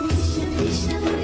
一闪一闪。